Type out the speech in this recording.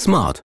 Smart